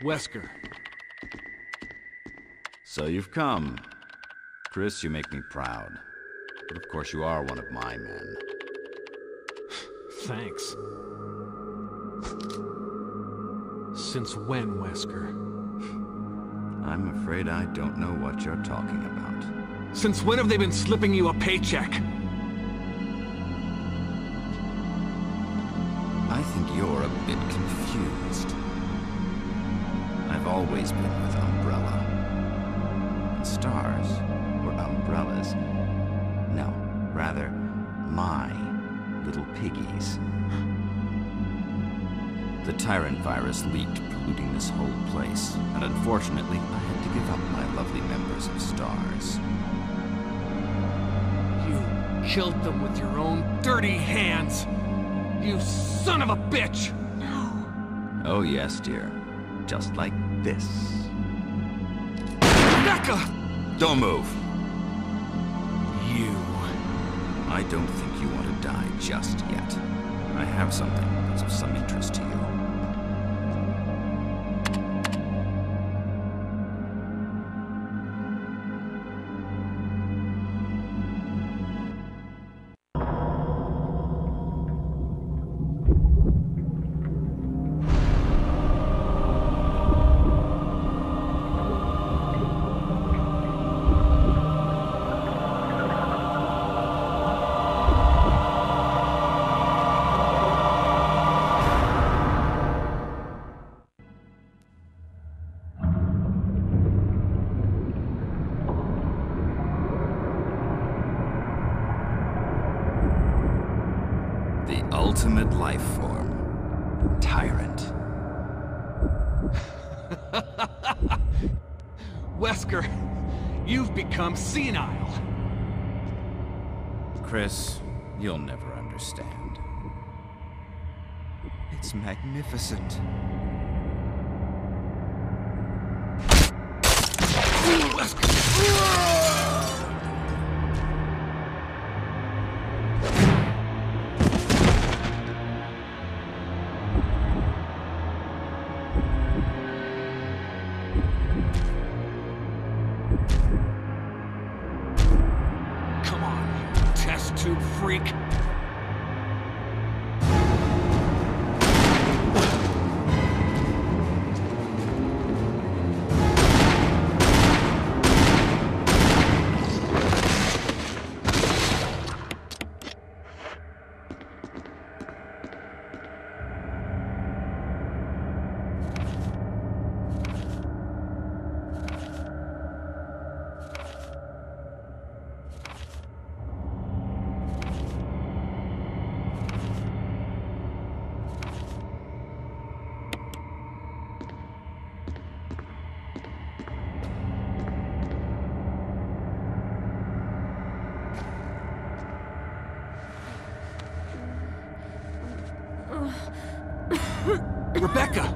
Wesker. So you've come. Chris, you make me proud. But of course you are one of my men. Thanks. Since when, Wesker? I'm afraid I don't know what you're talking about. Since when have they been slipping you a paycheck? I think you're a bit always been with Umbrella. And stars were umbrellas. No, rather, my little piggies. The Tyrant virus leaked, polluting this whole place, and unfortunately, I had to give up my lovely members of Stars. You killed them with your own dirty hands! You son of a bitch! No. Oh yes, dear. Just like this. Becca! Don't move! You... I don't think you want to die just yet. I have something that's of some interest to you. Tyrant. Wesker, you've become senile. Chris, you'll never understand. It's magnificent. Rebecca!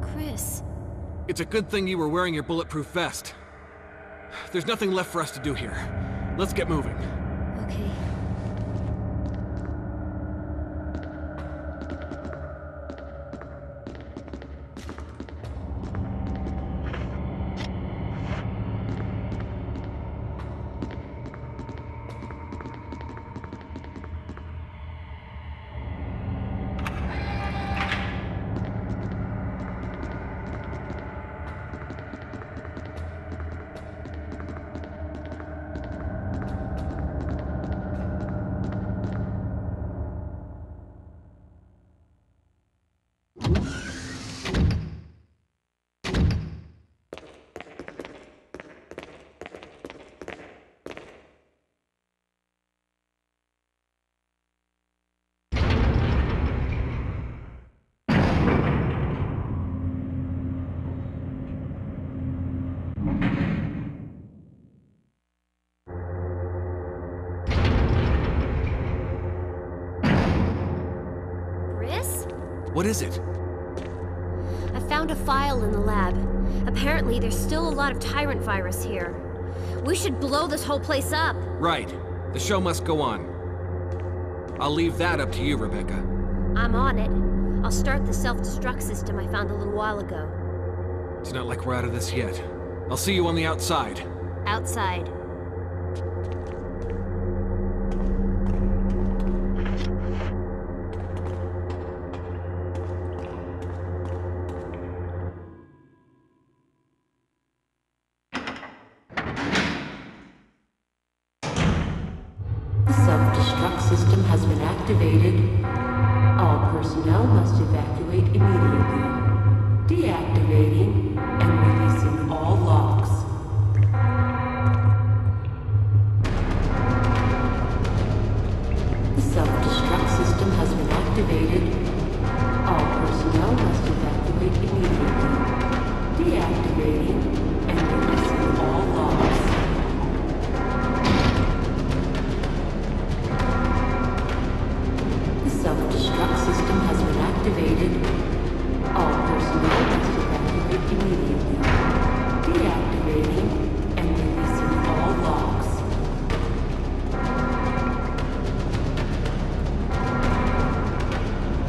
Chris. It's a good thing you were wearing your bulletproof vest. There's nothing left for us to do here. Let's get moving. Okay. What is it? I found a file in the lab. Apparently, there's still a lot of Tyrant virus here. We should blow this whole place up. Right. The show must go on. I'll leave that up to you, Rebecca. I'm on it. I'll start the self-destruct system I found a little while ago. It's not like we're out of this yet. I'll see you on the outside. Outside. Activated. All personnel must evacuate immediately. Deactivating activated. All personnel must evacuate immediately. Deactivating and releasing all locks.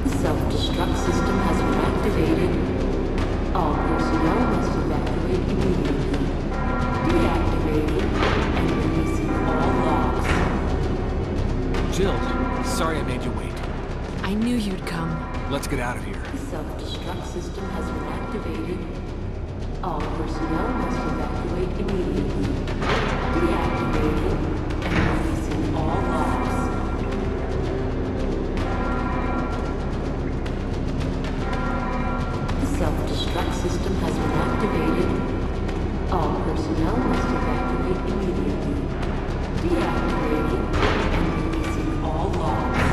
The self-destruct system has been activated. All personnel must evacuate immediately. Deactivating and releasing all locks. Jill, sorry I made you wait. I knew you'd come. Let's get out of here. The self-destruct system has been activated. All personnel must evacuate immediately. Deactivating and releasing all locks. The self-destruct system has been activated. All personnel must evacuate immediately. Deactivating and releasing all locks.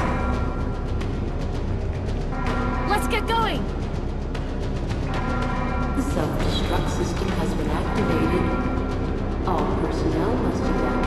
System has been activated. All personnel must evacuate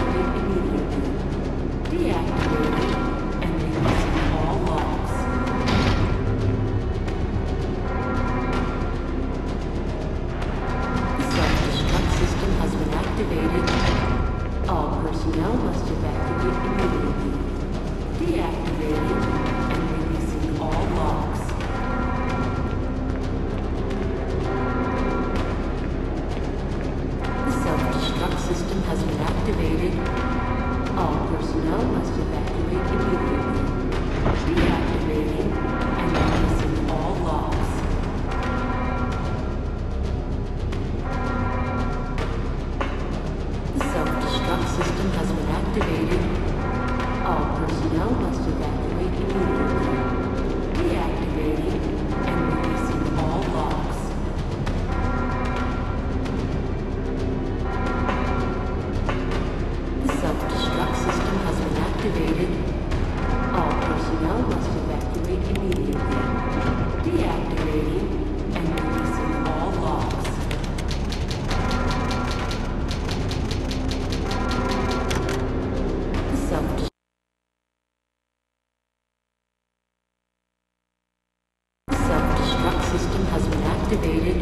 system has been activated.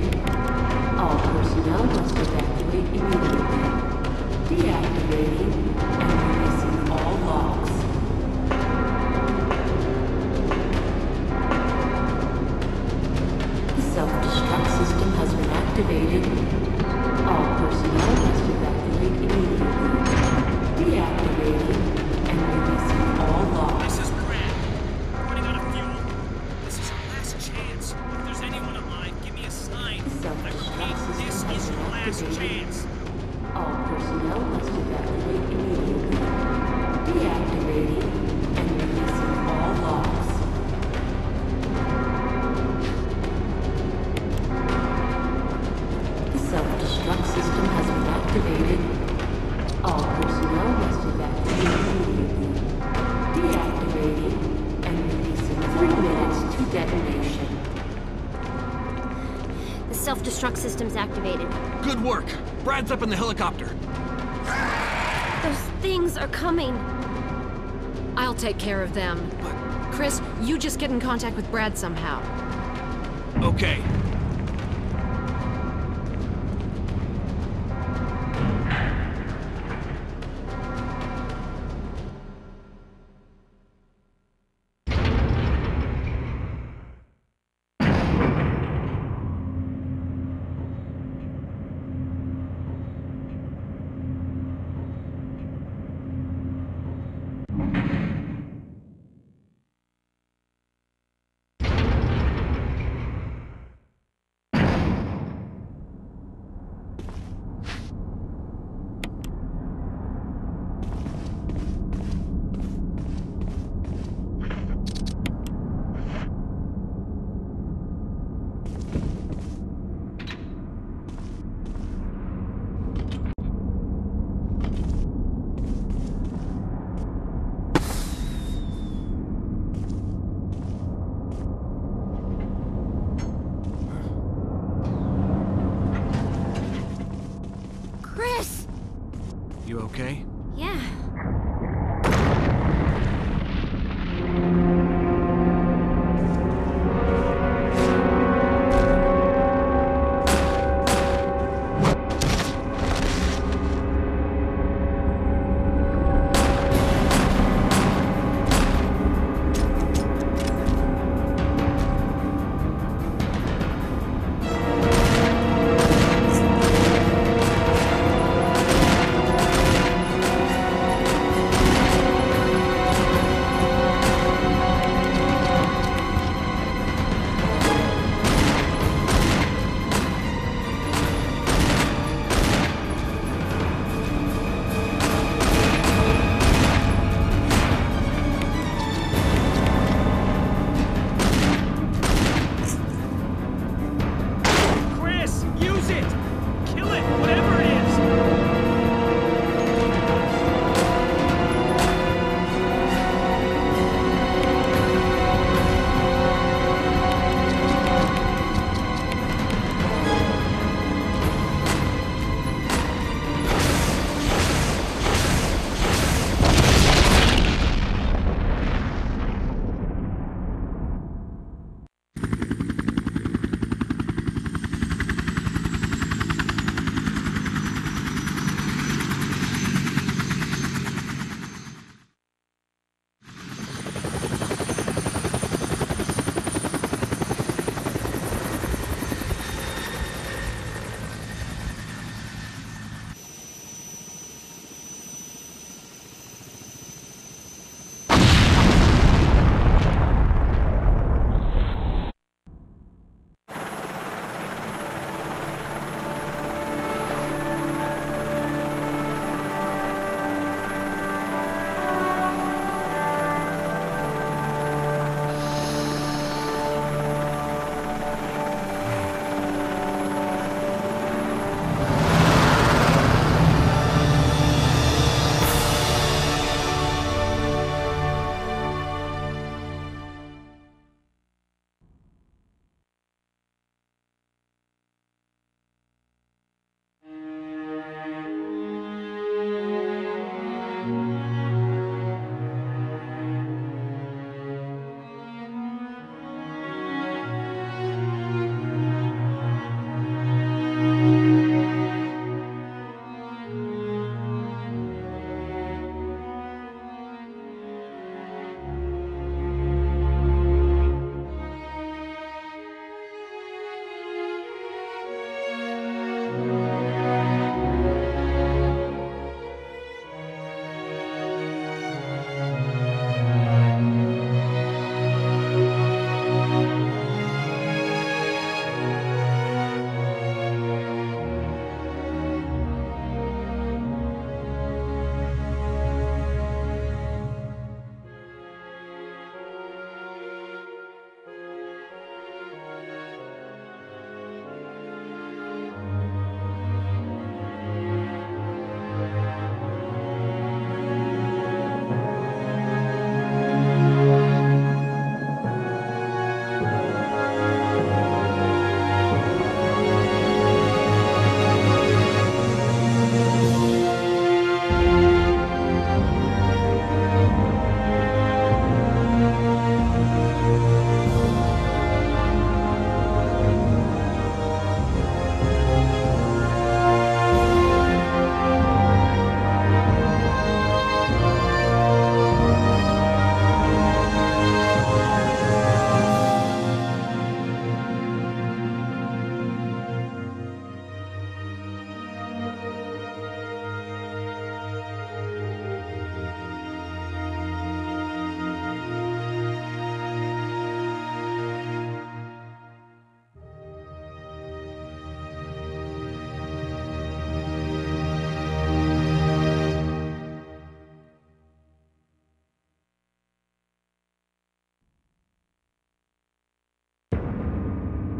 All personnel must evacuate immediately. Deactivating and releasing all locks. The self-destruct system has been activated. All personnel must evacuate immediately. Deactivating detonation. The self-destruct system's activated. Good work. Brad's up in the helicopter. Those things are coming. I'll take care of them. Chris, you just get in contact with Brad somehow. Okay.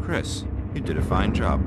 Chris, you did a fine job.